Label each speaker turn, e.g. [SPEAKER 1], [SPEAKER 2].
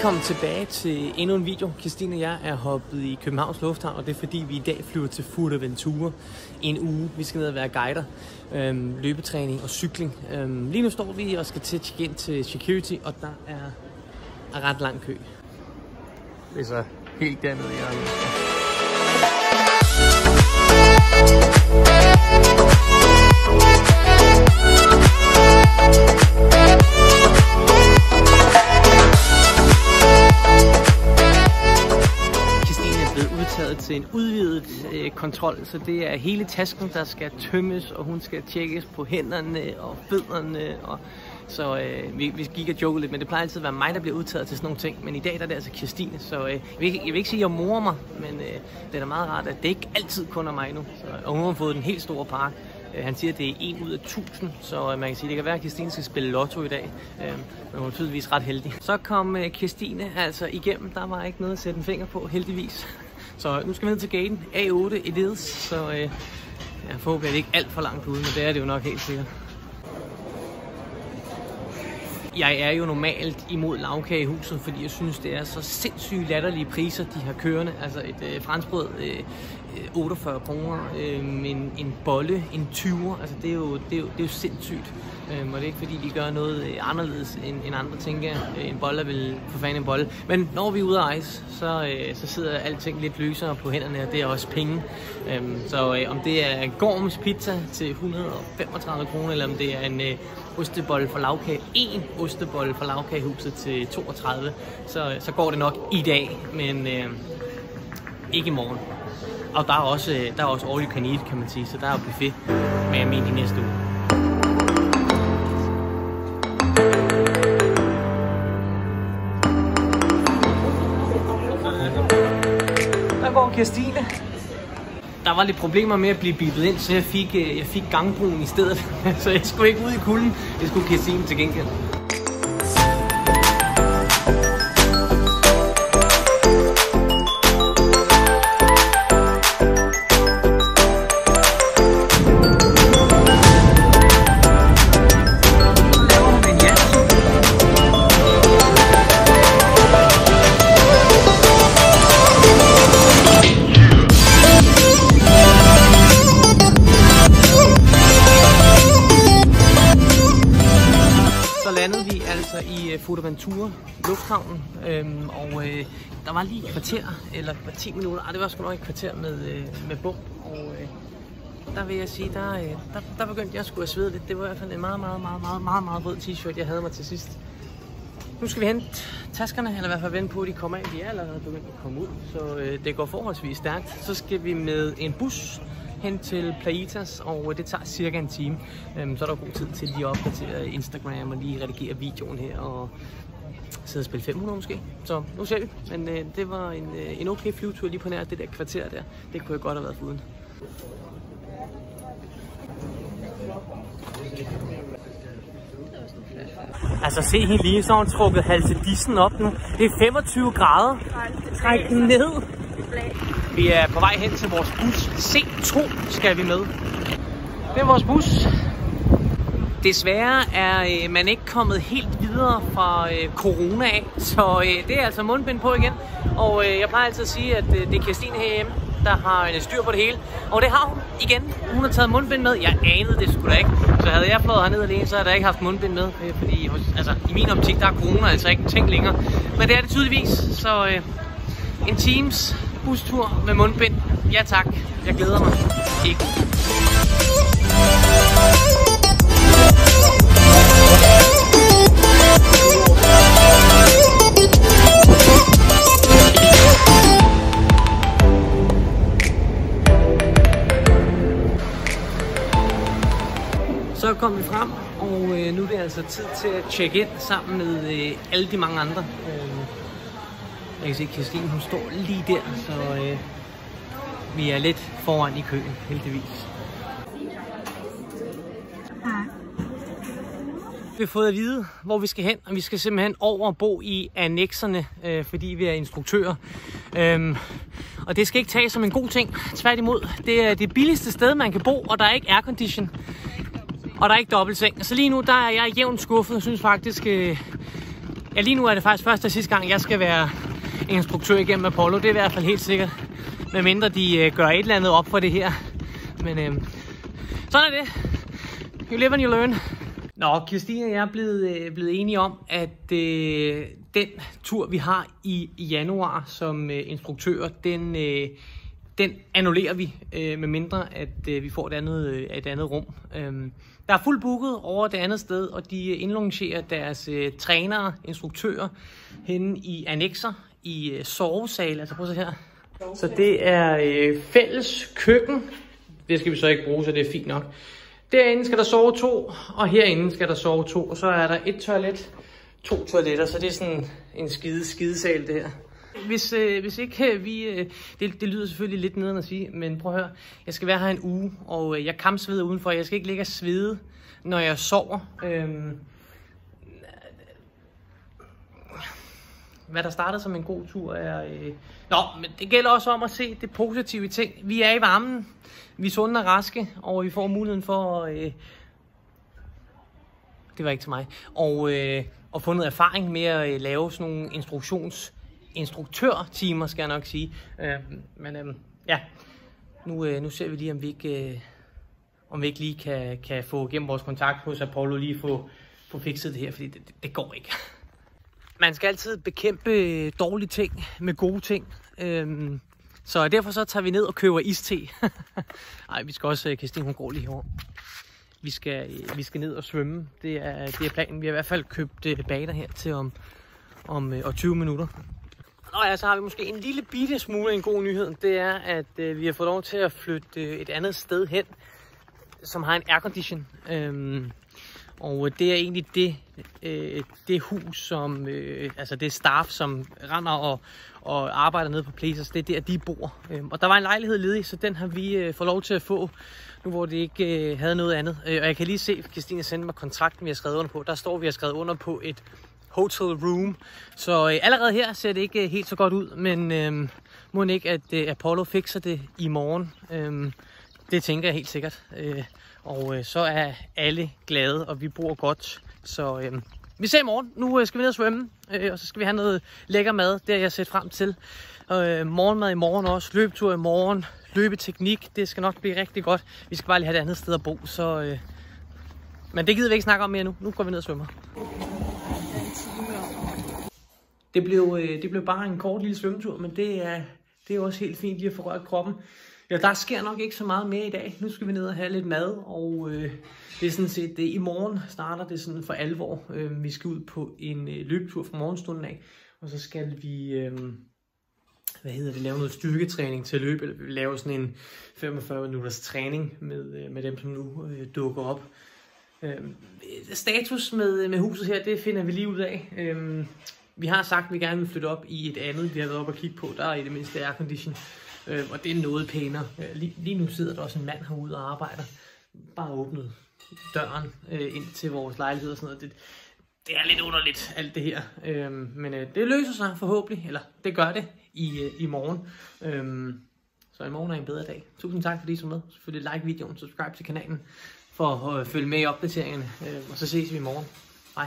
[SPEAKER 1] Velkommen tilbage til endnu en video. Christine og jeg er hoppet i Københavns Lufthavn, og det er fordi, vi i dag flyver til Fuerteventura en uge. Vi skal ned og være guider, øhm, løbetræning og cykling. Øhm, lige nu står vi og skal til at tjekke ind til security, og der er, er ret lang kø. Det er så helt dernede i hjørnet. En udvidet øh, kontrol, så det er hele tasken, der skal tømmes, og hun skal tjekkes på hænderne og fødderne. Og, så øh, vi, vi gik og jokede lidt, men det plejer altid at være mig, der bliver udtaget til sådan nogle ting. Men i dag der er det altså Kirstine, så øh, jeg, vil, ikke- jeg vil ikke sige, at jeg morer mig, men øh, det er da meget rart, at det ikke altid kun er mig nu. Så, og hun har fået den helt store pakke. Øh, han siger, at det er 1 ud af 1000, så øh, man kan sige, at det kan være, at Kirstine skal spille lotto i dag. Øh, men hun er tydeligvis ret heldig. Så kom Kirstine altså igennem. Der var ikke noget at sætte en finger på, heldigvis. Så nu skal vi ned til gaten. A8 i Leeds, Så øh, jeg håber, at det ikke alt for langt ude, men det er det jo nok helt sikkert. Jeg er jo normalt imod lavkagehuset, fordi jeg synes, det er så sindssygt latterlige priser, de har kørende. Altså et øh, franskbrød, øh, 48 kroner, øh, en, en bolle, en 20'er. Altså det er jo, det er jo, det er jo sindssygt. Øh, og det er ikke fordi, de gør noget øh, anderledes end, end andre, tænker jeg. En bolle er vel for fanden en bolle. Men når vi er ude at rejse, så, øh, så sidder alting lidt løsere på hænderne, og det er også penge. Øh, så øh, om det er Gorms pizza til 135 kroner, eller om det er en øh, ostebolle for lavkage, en ostebolle for lavkagehuset til 32, så, øh, så går det nok i dag, men øh, ikke i morgen. Og der er også, øh, der er også all you can eat, kan man sige, så der er jo buffet med jeg mener i næste uge. Der går Christine. Der var lidt problemer med at blive bippet ind, så jeg fik, øh, jeg fik gangbroen i stedet. så jeg skulle ikke ud i kulden. Det skulle Christine til gengæld. I uh, Fuerteventura, lufthavnen, øhm, og øh, der var lige et kvarter, eller 10 minutter, ej, det var sgu nok et kvarter med, øh, med bum, og øh, der vil jeg sige, der, øh, der, der begyndte jeg sgu at svede lidt. Det var i hvert fald en meget, meget, meget, meget, meget, meget rød t-shirt, jeg havde mig til sidst. Nu skal vi hente taskerne, eller i hvert fald vente på, at de kommer af. De er allerede begyndt at komme ud, så øh, det går forholdsvis stærkt. Så skal vi med en bus hen til Plaitas, og det tager cirka en time. Øhm, så er der god tid til lige at opdatere Instagram og lige redigere videoen her og sidde og spille 500 måske. Så nu ser vi. Men øh, det var en, øh, en okay flyvetur lige på nær det der kvarter der. Det kunne jeg godt have været foruden. Altså se hende lige, så har hun trukket halsedissen op nu. Det er 25 grader. Træk den ned. Vi er på vej hen til vores bus. C2 skal vi med. Det er vores bus. Desværre er øh, man ikke kommet helt videre fra øh, corona af, så øh, det er altså mundbind på igen. Og øh, jeg plejer altid at sige, at øh, det er Kirstine herhjemme, der har en styr på det hele. Og det har hun igen. Hun har taget mundbind med. Jeg anede det sgu da ikke. Så havde jeg flået herned alene, så havde jeg ikke haft mundbind med. Øh, fordi hos, altså, i min optik, der er corona altså ikke en ting længere. Men det er det tydeligvis. Så øh, en Teams bustur med mundbind. Ja tak. Jeg glæder mig. Ikke. Så kom vi frem, og øh, nu er det altså tid til at tjekke ind sammen med øh, alle de mange andre. Øh, jeg kan se, at Christine hun står lige der, så øh, vi er lidt foran i køen, heldigvis. Vi har fået at vide, hvor vi skal hen, og vi skal simpelthen over og bo i annekserne, øh, fordi vi er instruktører. Øhm, og det skal ikke tages som en god ting. Tværtimod, det er det billigste sted, man kan bo, og der er ikke aircondition. Og der er ikke dobbeltseng. Så lige nu, der er jeg jævnt skuffet. Jeg synes faktisk, øh, Ja, lige nu er det faktisk første og sidste gang, jeg skal være instruktør igennem Apollo. Det er i hvert fald helt sikkert. Medmindre de øh, gør et eller andet op for det her. Men øh, sådan er det. You live and you learn. Nå, Kirstine og jeg er blevet, øh, blevet enige om, at øh, den tur, vi har i januar som øh, instruktør, den, øh, den annullerer vi, øh, med mindre at øh, vi får et andet, øh, et andet rum. Øh, der er fuldt booket over det andet sted, og de indlongerer deres øh, trænere, instruktører, henne i annexer, i øh, sovesal. Altså prøv at se her. Så det er øh, fælles køkken. Det skal vi så ikke bruge, så det er fint nok. Derinde skal der sove to, og herinde skal der sove to. Og så er der et toilet, to toiletter, så det er sådan en skide skidesal det her. Hvis, øh, hvis ikke øh, vi... Øh, det, det lyder selvfølgelig lidt nederen at sige, men prøv at høre. Jeg skal være her en uge, og øh, jeg kampsveder udenfor. Jeg skal ikke ligge og svede, når jeg sover. Øhm, hvad der startede som en god tur er... Øh... Nå, men det gælder også om at se det positive ting. Vi er i varmen, vi er sunde og raske, og vi får muligheden for at... Øh... Det var ikke til mig. Og, øh, at få noget erfaring med at øh, lave sådan nogle instruktions instruktørtimer, skal jeg nok sige. Øh, men øh, ja, nu, øh, nu ser vi lige, om vi ikke, øh, om vi ikke lige kan, kan få gennem vores kontakt hos Apollo, lige få, få fikset det her, fordi det, det, det går ikke. Man skal altid bekæmpe dårlige ting med gode ting. Øhm, så derfor så tager vi ned og køber iste. Nej, vi skal også, øh, Christine hun går lige herovre. Vi skal, øh, vi skal ned og svømme. Det er, det er planen. Vi har i hvert fald købt øh, baner her til om, om, om 20 minutter. Nå ja, så har vi måske en lille bitte smule en god nyhed. Det er, at øh, vi har fået lov til at flytte øh, et andet sted hen, som har en aircondition. Øhm, og øh, det er egentlig det, øh, det hus, som, øh, altså det staff, som render og, og arbejder nede på Placers, det er der, de bor. Øh, og der var en lejlighed ledig, så den har vi øh, fået lov til at få, nu hvor det ikke øh, havde noget andet. Øh, og jeg kan lige se, at Christine sendte mig kontrakten, vi har skrevet under på. Der står, vi har skrevet under på et hotel room. Så øh, allerede her ser det ikke øh, helt så godt ud, men øh, må ikke, at øh, Apollo fikser det i morgen. Øh, det tænker jeg helt sikkert. Øh, og øh, så er alle glade, og vi bor godt. Så øh, vi ser i morgen. Nu øh, skal vi ned og svømme, øh, og så skal vi have noget lækker mad. Det har jeg set frem til. Øh, morgenmad i morgen også, løbetur i morgen, løbeteknik. Det skal nok blive rigtig godt. Vi skal bare lige have et andet sted at bo, så... Øh, men det gider vi ikke snakke om mere nu. Nu går vi ned og svømmer. Det blev, øh, det blev bare en kort lille svømmetur, men det er, det er også helt fint lige at få rørt kroppen. Ja, der sker nok ikke så meget mere i dag. Nu skal vi ned og have lidt mad, og øh, det er sådan set det. I morgen starter det sådan for alvor. Øh, vi skal ud på en øh, løbetur fra morgenstunden af, og så skal vi... Øh, hvad hedder det, lave noget styrketræning til at løbe, eller vi laver sådan en 45 minutters træning med, øh, med dem, som nu øh, dukker op. Øh, status med, med huset her, det finder vi lige ud af. Øh, vi har sagt, at vi gerne vil flytte op i et andet, vi har været op og kigge på. Der er i det mindste aircondition, øh, og det er noget pænere. Øh, lige, lige nu sidder der også en mand herude og arbejder. Bare åbnet døren øh, ind til vores lejlighed og sådan noget. Det, det er lidt underligt, alt det her. Øh, men øh, det løser sig forhåbentlig, eller det gør det i, øh, i morgen. Øh, så i morgen er en bedre dag. Tusind tak fordi I så med. Selvfølgelig like videoen, subscribe til kanalen for at øh, følge med i opdateringerne. Øh, og så ses vi i morgen. Hej.